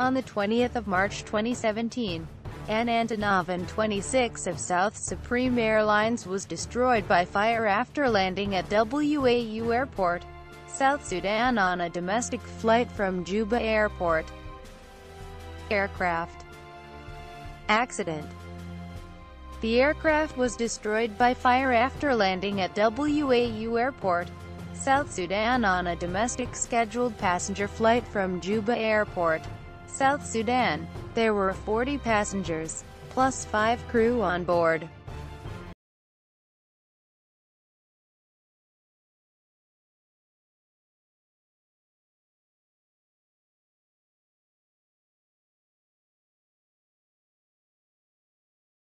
On the 20th of March 2017, an Antonov An-26 of South Supreme Airlines was destroyed by fire after landing at WAU Airport, South Sudan on a domestic flight from Juba Airport. Aircraft Accident The aircraft was destroyed by fire after landing at WAU Airport, South Sudan on a domestic scheduled passenger flight from Juba Airport. South Sudan. There were 40 passengers, plus 5 crew on board.